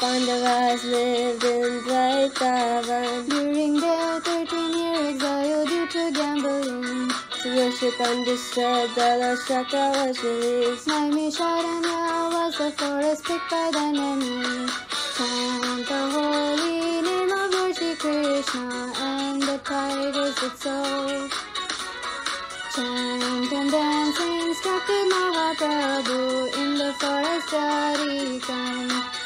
Pandavas lived in Dvaitavan During their 13-year exile due to gambling, to worship undisturbed. The chakra was released. Naimisharanya was the forest picked by the enemy. Chant the holy name of Lord Shri Krishna and the tigers so. Chant and dancing, dance instructed Mahaprabhu in the forest Jharikhand.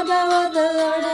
about what the Lord.